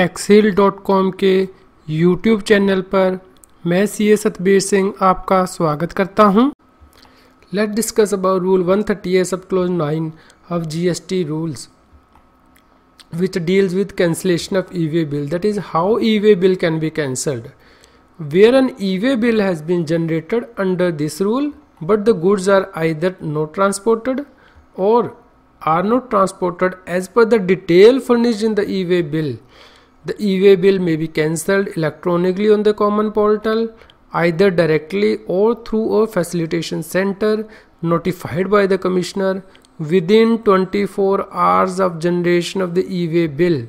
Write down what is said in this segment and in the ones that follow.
Excel dot com के YouTube channel पर मैं सीए सतबीर सिंह आपका स्वागत करता हूँ। Let discuss about rule 138 thirty A sub clause nine of GST rules which deals with cancellation of e-way bill that is how e-way bill can be cancelled where an e-way bill has been generated under this rule but the goods are either not transported or are not transported as per the detail furnish in the e-way bill The e-way bill may be cancelled electronically on the common portal either directly or through a facilitation center notified by the commissioner within 24 hours of generation of the e-way bill.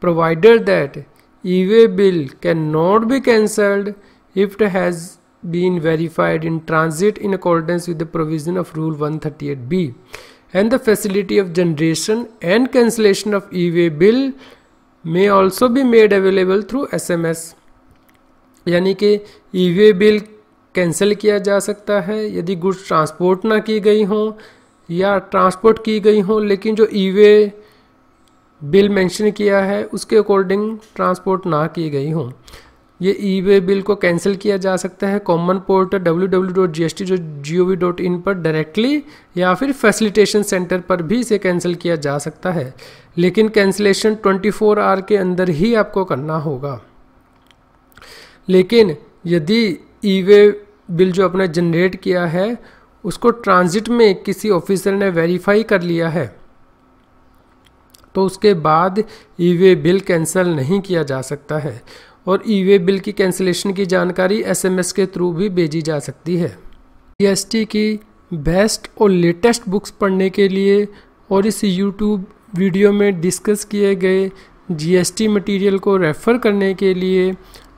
Provided that e-way bill cannot be cancelled if it has been verified in transit in accordance with the provision of rule 138b and the facility of generation and cancellation of e-way bill may also be made available through S M S यानी कि ई way bill cancel किया जा सकता है यदि goods transport ना की गई हों या ट्रांसपोर्ट की गई हों, लेकिन जो ई वे बिल मैंशन किया है, उसके अकॉर्डिंग ट्रांसपोर्ट ना की गई हों। ये ई वे बिल को कैंसिल किया जा सकता है। Common portal W W dot G S T G O V dot in पर डायरेक्टली या फिर फैसिलिटेशन सेंटर पर भी इसे कैंसिल किया जा सकता है। लेकिन कैंसिलेशन 24 आवर के अंदर ही आपको करना होगा। लेकिन यदि ई वे बिल जो आपने जनरेट किया है, उसको ट्रांजिट में किसी ऑफिसर ने वेरीफाई कर लिया है तो उसके बाद ई वे बिल कैंसिल नहीं किया जा सकता है। और ई वे बिल की कैंसिलेशन की जानकारी एसएमएस के थ्रू भी भेजी जा सकती है। जीएसटी की बेस्ट और लेटेस्ट बुक्स पढ़ने के लिए और इस यूट्यूब वीडियो में डिस्कस किए गए जीएसटी मटेरियल को रेफ़र करने के लिए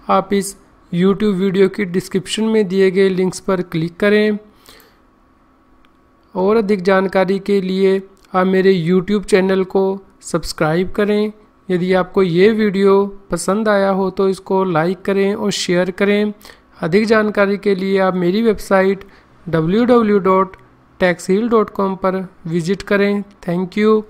आप इस यूट्यूब वीडियो की डिस्क्रिप्शन में दिए गए लिंक्स पर क्लिक करें। और अधिक जानकारी के लिए आप मेरे यूट्यूब चैनल को सब्सक्राइब करें। यदि आपको ये वीडियो पसंद आया हो तो इसको लाइक करें और शेयर करें। अधिक जानकारी के लिए आप मेरी वेबसाइट www.taxheal.com पर विज़िट करें। Thank you.